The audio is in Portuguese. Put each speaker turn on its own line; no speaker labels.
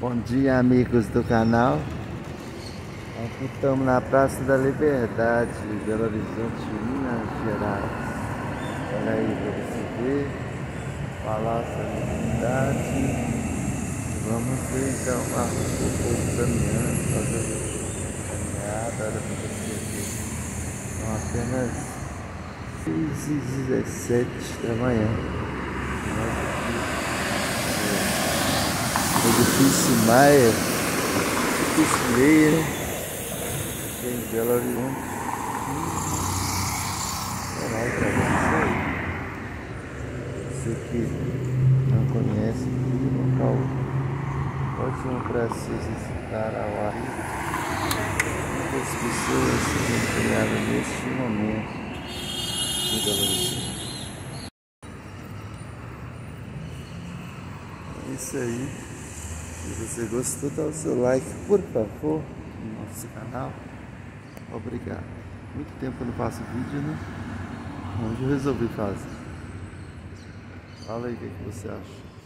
Bom dia amigos do canal. Aqui estamos na Praça da Liberdade Belo Horizonte, Minas Gerais. Olha aí para você ver. Palácio da Liberdade. Vamos ver então a, o povo caminhando Fazendo caminhada Olha para você ver. São apenas 6 e 17 da manhã edifício Maia, edifício Meia, em Belo Horizonte. Olha pra você que não conhece o local, ótimo para se exercitar ao ar Muitas pessoas se criadas neste momento em Belo Horizonte. É isso aí. Se você gostou, dá o seu like, por favor, no nosso canal. Obrigado. Muito tempo que eu não faço vídeo, né? Hoje eu resolvi fazer. Fala aí o que você acha.